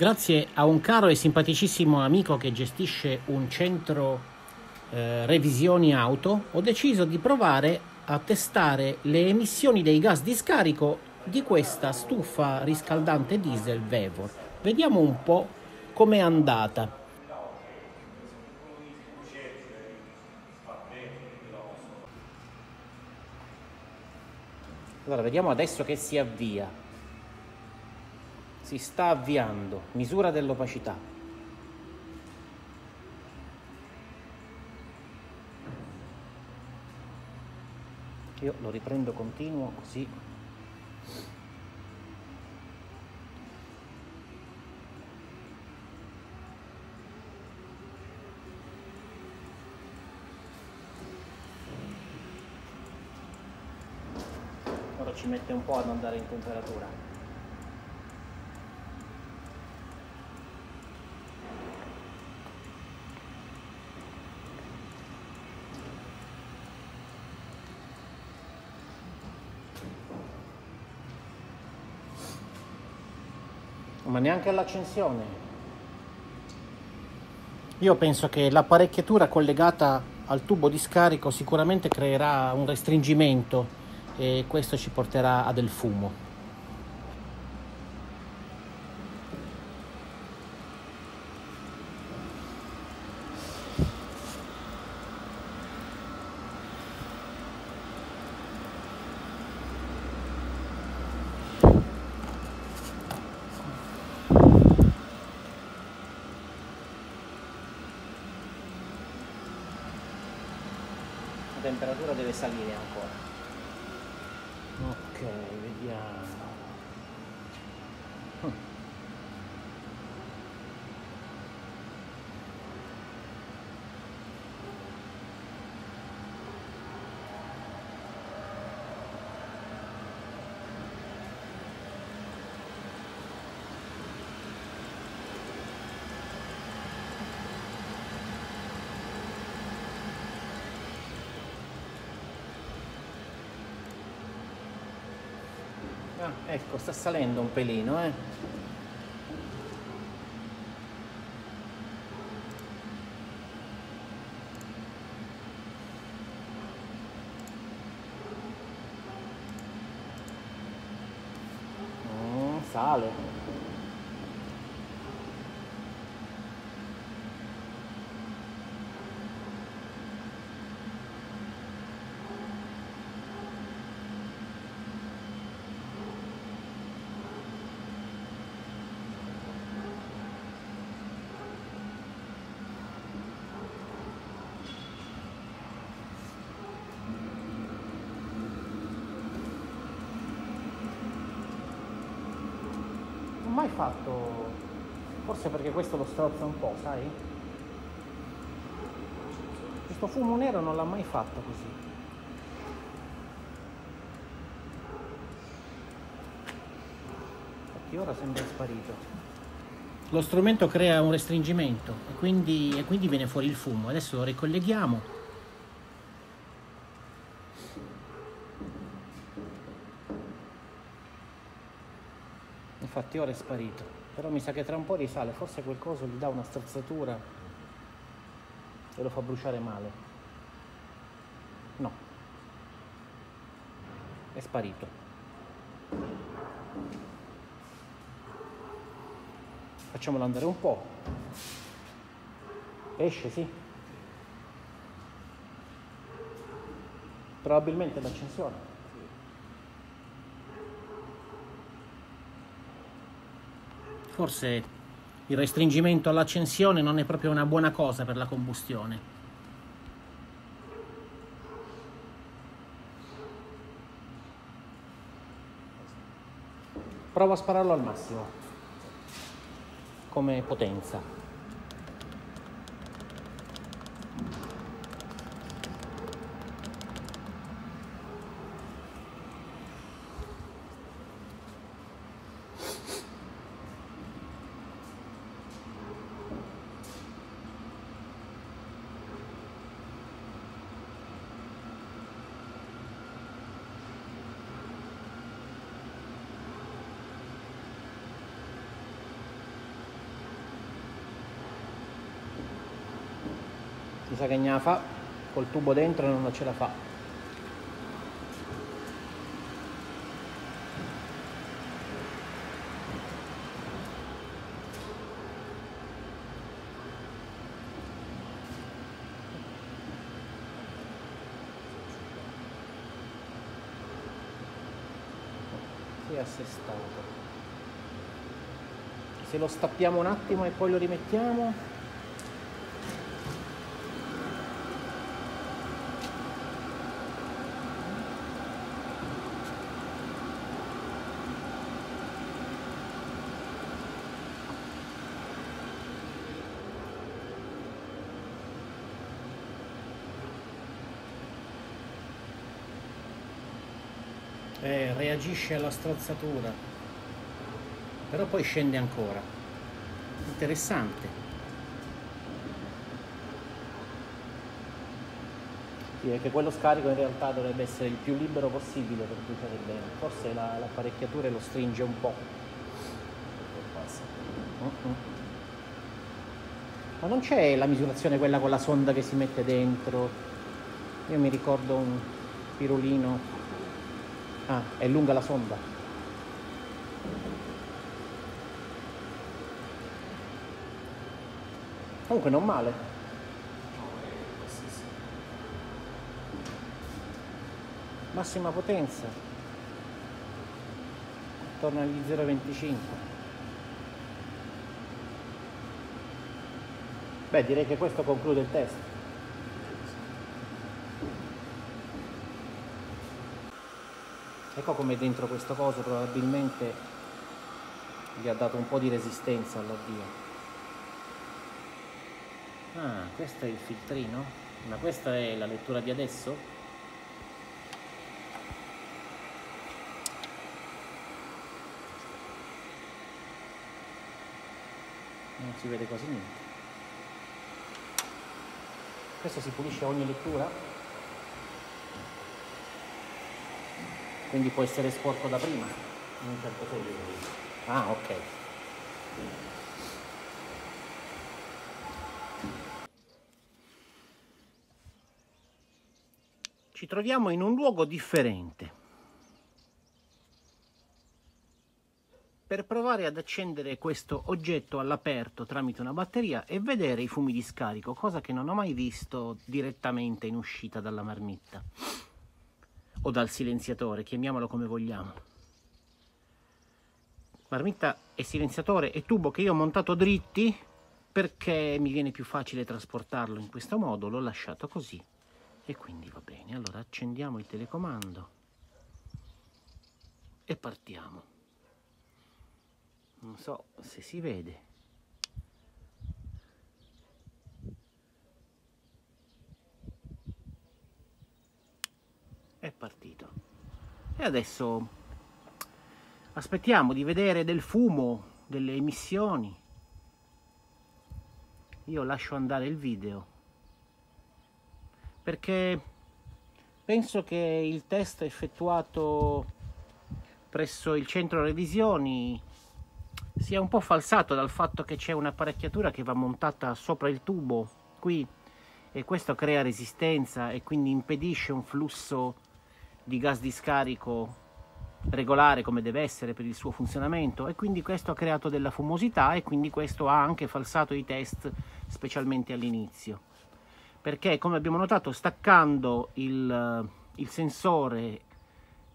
Grazie a un caro e simpaticissimo amico che gestisce un centro eh, revisioni auto, ho deciso di provare a testare le emissioni dei gas di scarico di questa stufa riscaldante diesel Vevor. Vediamo un po' com'è andata. Allora, vediamo adesso che si avvia si sta avviando, misura dell'opacità. Io lo riprendo continuo così. Ci mette un po' ad andare in temperatura. ma neanche all'accensione. Io penso che l'apparecchiatura collegata al tubo di scarico sicuramente creerà un restringimento e questo ci porterà a del fumo. Temperatura deve salire Ah, ecco, sta salendo un pelino, eh. Mm, sale. mai fatto, forse perché questo lo strozza un po', sai? Questo fumo nero non l'ha mai fatto così. Infatti ora sembra sparito. Lo strumento crea un restringimento e quindi, e quindi viene fuori il fumo. Adesso lo ricolleghiamo infatti ora è sparito però mi sa che tra un po' risale forse quel coso gli dà una strozzatura e lo fa bruciare male. No. È sparito. Facciamolo andare un po' esce sì. Probabilmente l'accensione forse il restringimento all'accensione non è proprio una buona cosa per la combustione. Provo a spararlo al massimo come potenza. Sa che ne fa col tubo dentro non ce la fa. Si è assestato se lo stappiamo un attimo e poi lo rimettiamo eh, reagisce alla strozzatura. Però poi scende ancora. Interessante. Sì, perché quello scarico in realtà dovrebbe essere il più libero possibile per bruciare bene. Forse la, l'apparecchiatura lo stringe un po' ma non c'è la misurazione quella con la sonda che si mette dentro? Io mi ricordo un pirulino Ah, è lunga la sonda. Comunque non male. Massima potenza. Torna agli 0,25. Beh, direi che questo conclude il test. Ecco come dentro questo coso probabilmente gli ha dato un po' di resistenza all'avvio. Ah questo è il filtrino? Ma questa è la lettura di adesso? Non si vede quasi niente. Questo si pulisce ogni lettura quindi può essere sporco da prima in un certo senso. Ah ok. Ci troviamo in un luogo differente. Per provare ad accendere questo oggetto all'aperto tramite una batteria e vedere i fumi di scarico, cosa che non ho mai visto direttamente in uscita dalla marmitta o dal silenziatore, chiamiamolo come vogliamo. Marmitta e silenziatore e tubo che io ho montato dritti perché mi viene più facile trasportarlo in questo modo, l'ho lasciato così e quindi va bene. Allora accendiamo il telecomando e partiamo. Non so se si vede. è partito e adesso aspettiamo di vedere del fumo delle emissioni. Io lascio andare il video. Perché penso che il test effettuato presso il centro revisioni sia un po' falsato dal fatto che c'è un'apparecchiatura che va montata sopra il tubo qui e questo crea resistenza e quindi impedisce un flusso di gas di scarico regolare come deve essere per il suo funzionamento e quindi questo ha creato della fumosità e quindi questo ha anche falsato i test specialmente all'inizio. Perché come abbiamo notato staccando il, il sensore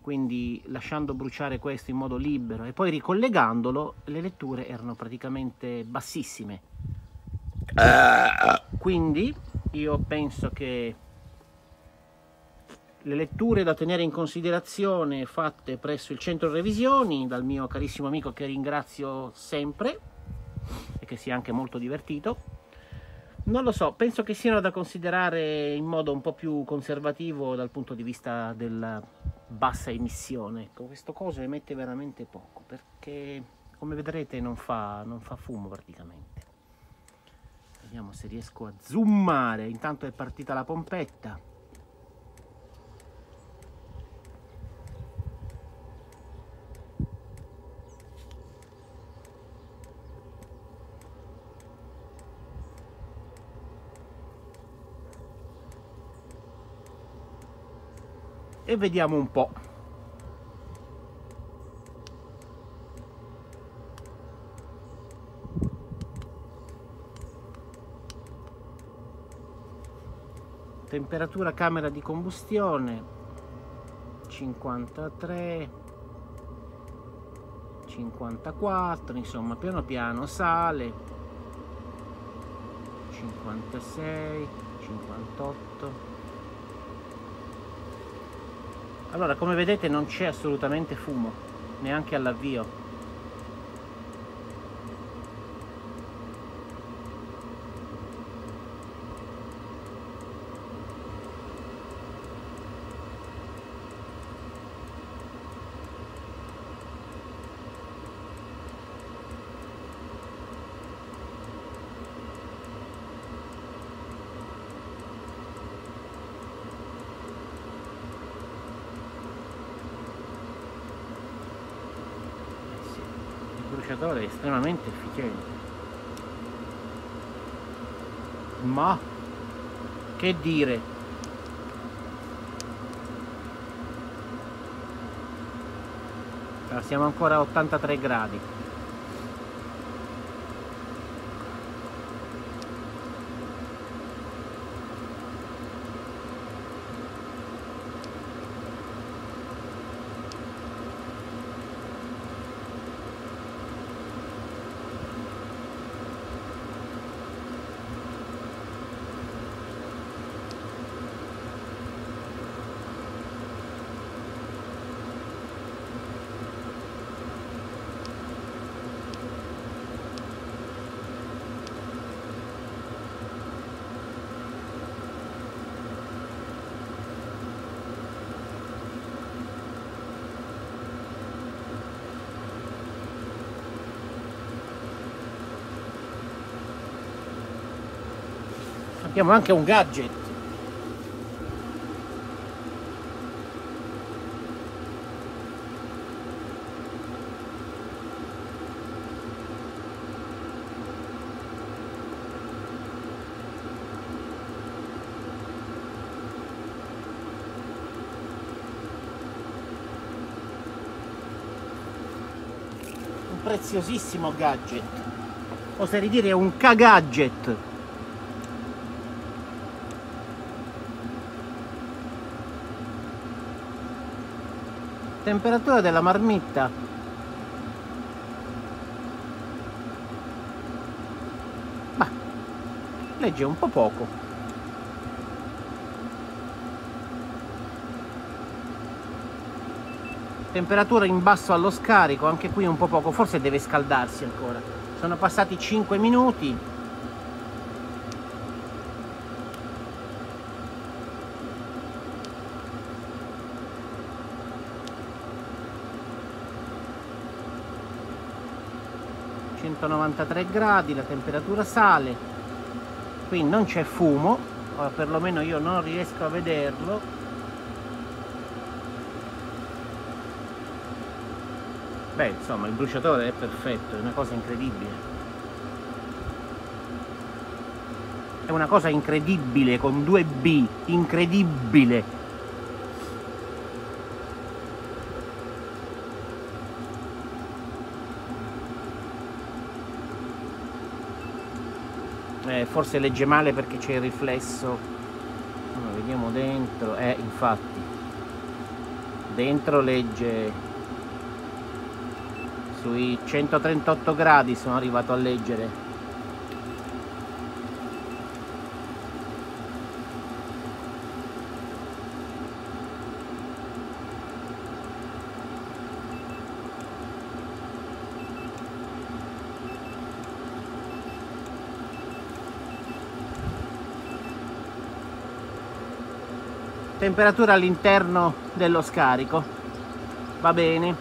quindi lasciando bruciare questo in modo libero e poi ricollegandolo le letture erano praticamente bassissime. Quindi io penso che le letture da tenere in considerazione fatte presso il centro revisioni dal mio carissimo amico che ringrazio sempre e che sia anche molto divertito. Non lo so, penso che siano da considerare in modo un po' più conservativo dal punto di vista della bassa emissione. Ecco, questo coso emette veramente poco perché come vedrete non fa, non fa fumo praticamente. Vediamo se riesco a zoomare. Intanto è partita la pompetta e vediamo un po'. Temperatura camera di combustione 53 54 insomma piano piano sale 56 58 allora come vedete non c'è assolutamente fumo neanche all'avvio è estremamente efficiente. Ma che dire? Siamo ancora a 83 gradi abbiamo anche un gadget. Un preziosissimo gadget. Oserei dire un cagadget temperatura della marmitta. Ma legge un po' poco. Temperatura in basso allo scarico anche qui un po' poco forse deve scaldarsi ancora. Sono passati 5 minuti 193 gradi, la temperatura sale, qui non c'è fumo, o perlomeno io non riesco a vederlo. Beh, insomma, il bruciatore è perfetto, è una cosa incredibile. È una cosa incredibile con due B, incredibile. Eh, forse legge male perché c'è il riflesso. Allora, vediamo dentro. Eh infatti. Dentro legge sui 138 gradi sono arrivato a leggere temperatura all'interno dello scarico. Va bene.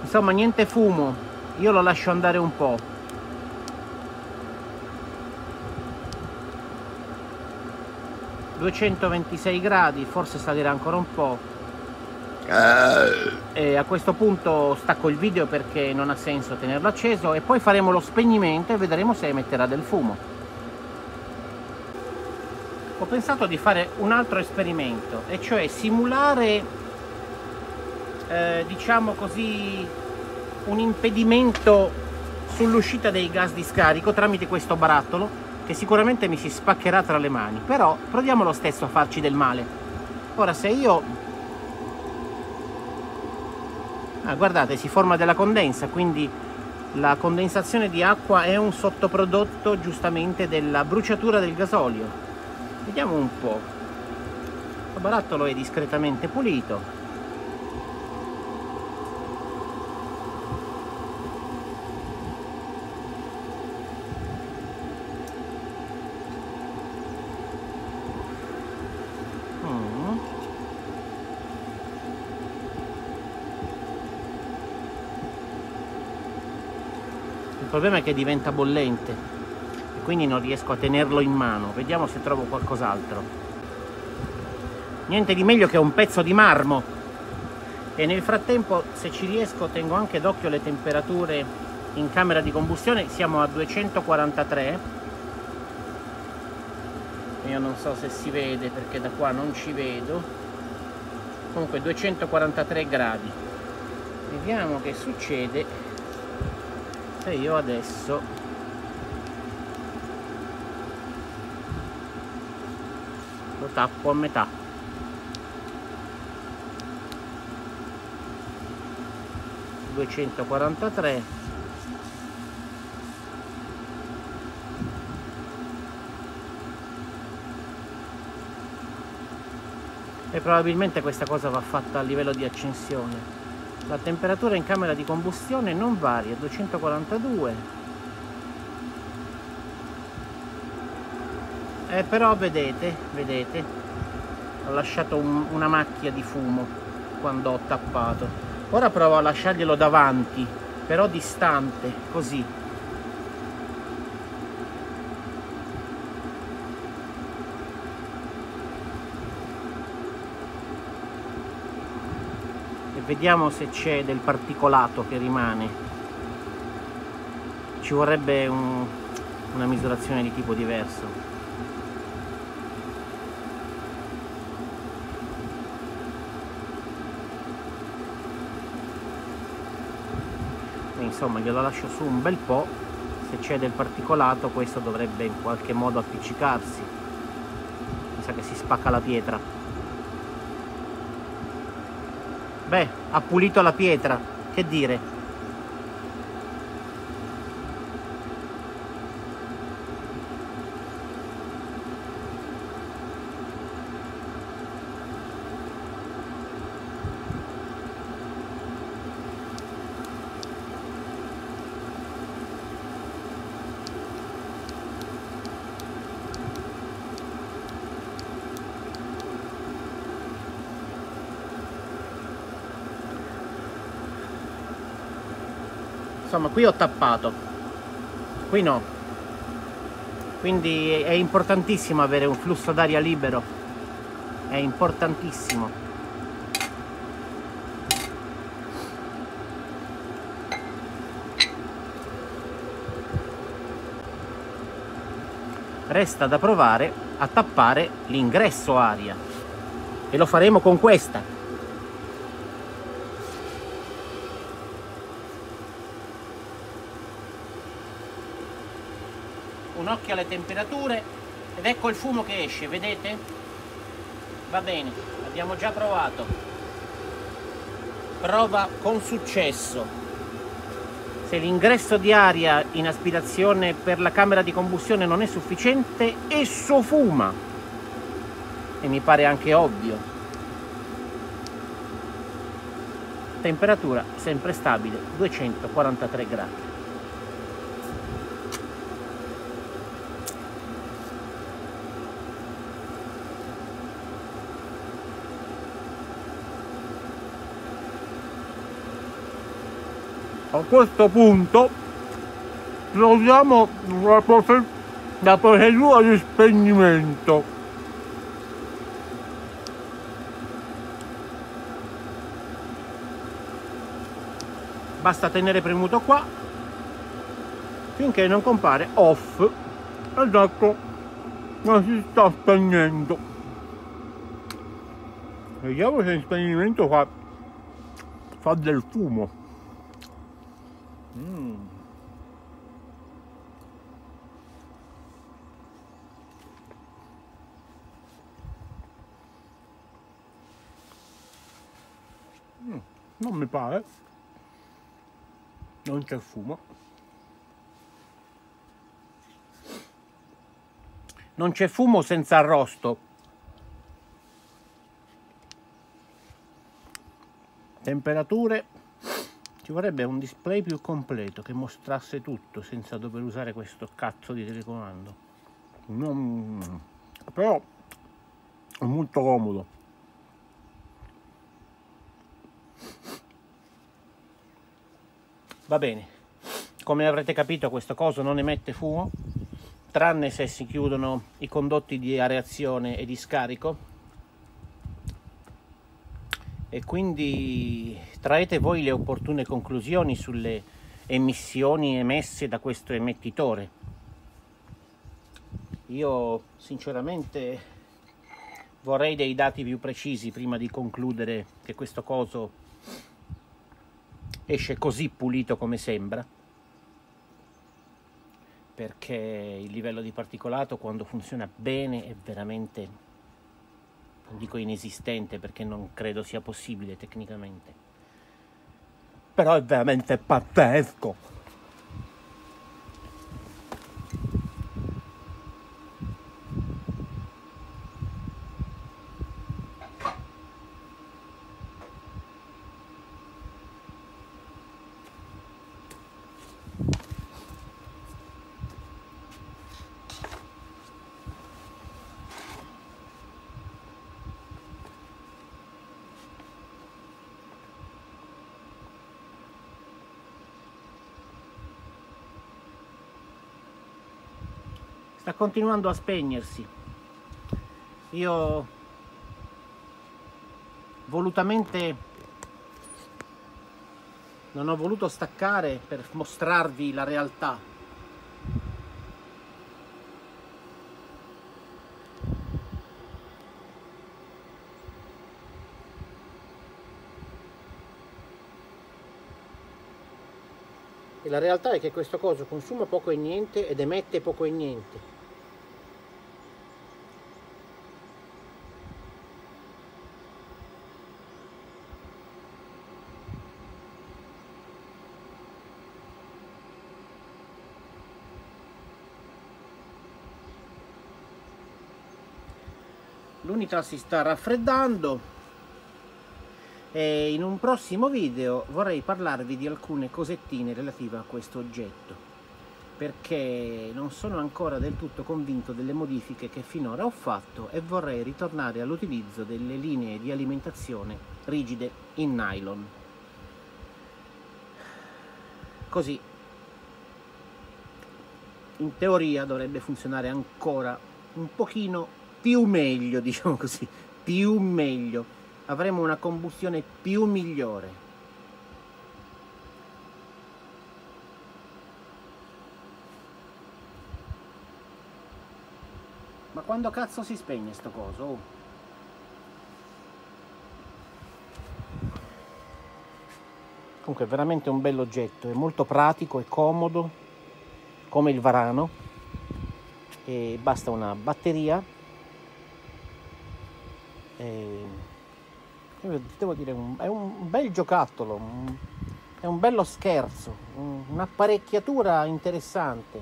Insomma niente fumo. Io lo lascio andare un po' ...226 gradi, forse salirà ancora un po' E a questo punto stacco il video perché non ha senso tenerlo acceso e poi faremo lo spegnimento e vedremo se emetterà del fumo. Ho pensato di fare un altro esperimento, e cioè simulare, eh, diciamo così, un impedimento sull'uscita dei gas di scarico tramite questo barattolo che sicuramente mi si spaccherà tra le mani, però proviamo lo stesso a farci del male. Ora se io... Ah, guardate, si forma della condensa, quindi la condensazione di acqua è un sottoprodotto giustamente della bruciatura del gasolio. Vediamo un po'. Il barattolo è discretamente pulito, problema è che diventa bollente e quindi non riesco a tenerlo in mano. Vediamo se trovo qualcos'altro. Niente di meglio che un pezzo di marmo. E nel frattempo se ci riesco tengo anche d'occhio le temperature in camera di combustione. Siamo a 243 io non so se si vede perché da qua non ci vedo. Comunque 243 gradi. Vediamo che succede e io adesso lo tappo a metà. duecentoquarantatré. E probabilmente questa cosa va fatta a livello di accensione la temperatura in camera di combustione non varia 242 eh, però vedete vedete ho lasciato un, una macchia di fumo quando ho tappato. Ora provo a lasciarglielo davanti però distante così vediamo se c'è del particolato che rimane. Ci vorrebbe un, una misurazione di tipo diverso insomma glielo lascio su un bel po' se c'è del particolato questo dovrebbe in qualche modo appiccicarsi. Mi sa che si spacca la pietra Beh, ha pulito la pietra, che dire. Qui ho tappato. Qui no. Quindi è importantissimo avere un flusso d'aria libero. È importantissimo. Resta da provare a tappare l'ingresso aria. E lo faremo con questa occhio alle temperature ed ecco il fumo che esce, vedete? Va bene, abbiamo già provato. Prova con successo. Se l'ingresso di aria in aspirazione per la camera di combustione non è sufficiente, esso fuma. E mi pare anche ovvio. Temperatura sempre stabile, 243 gradi. A questo punto troviamo la, la procedura di spegnimento. Basta tenere premuto qua. Finché non compare off. Esatto ma si sta spegnendo. Vediamo se il spegnimento fa, fa del fumo mm. Non mi pare. Non c'è fumo. Non c'è fumo senza arrosto. Temperature ci vorrebbe un display più completo che mostrasse tutto senza dover usare questo cazzo di telecomando. Non... però è molto comodo. Va bene. Come avrete capito questo coso non emette fumo tranne se si chiudono i condotti di areazione e di scarico e quindi traete voi le opportune conclusioni sulle emissioni emesse da questo emettitore. Io sinceramente vorrei dei dati più precisi prima di concludere che questo coso esce così pulito come sembra. Perché il livello di particolato quando funziona bene è veramente dico inesistente perché non credo sia possibile tecnicamente. Però è veramente pazzesco sta continuando a spegnersi. Io volutamente non ho voluto staccare per mostrarvi la realtà. La realtà è che questo coso consuma poco e niente ed emette poco e niente l'unità si sta raffreddando. E in un prossimo video vorrei parlarvi di alcune cosettine relative a questo oggetto perché non sono ancora del tutto convinto delle modifiche che finora ho fatto e vorrei ritornare all'utilizzo delle linee di alimentazione rigide in nylon. Così in teoria dovrebbe funzionare ancora un pochino più meglio, diciamo così, più meglio. Avremo una combustione più migliore. Ma quando cazzo si spegne sto coso? Oh. Comunque è veramente un bell'oggetto, è molto pratico, è comodo, come il varano. E basta una batteria e, devo dire, è un bel giocattolo, è un bello scherzo, un'apparecchiatura interessante.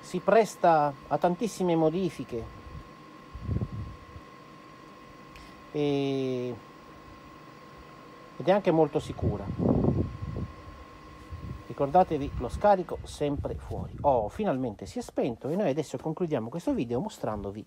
Si presta a tantissime modifiche. E, ed è anche molto sicura. Ricordatevi lo scarico sempre fuori. Oh, finalmente si è spento e noi adesso concludiamo questo video mostrandovi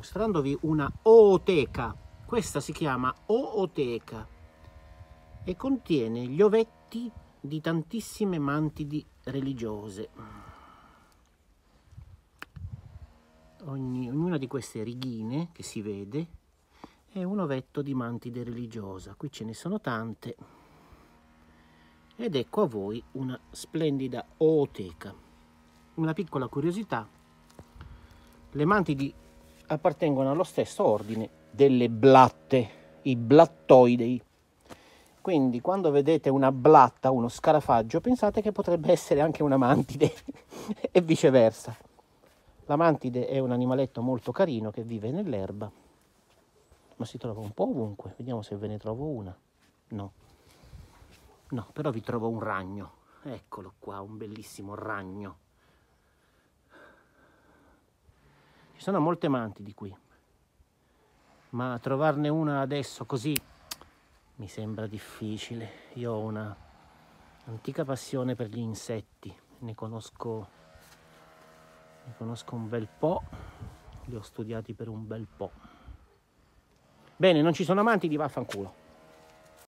mostrandovi una ooteca. Questa si chiama ooteca e contiene gli ovetti di tantissime mantidi religiose. Ogni, ognuna di queste righine che si vede e un ovetto di mantide religiosa. Qui ce ne sono tante. Ed ecco a voi una splendida ooteca. Una piccola curiosità. Le mantidi appartengono allo stesso ordine delle blatte, i blattoidei. Quindi quando vedete una blatta, uno scarafaggio, pensate che potrebbe essere anche una mantide e viceversa. La mantide è un animaletto molto carino che vive nell'erba, ma si trova un po' ovunque. Vediamo se ve ne trovo una. No. No, però vi trovo un ragno. Eccolo qua, un bellissimo ragno. Ci sono molte mantidi qui, ma trovarne una adesso così mi sembra difficile. Io ho una antica passione per gli insetti, ne conosco, ne conosco un bel po', li ho studiati per un bel po'. Bene, non ci sono amanti di vaffanculo.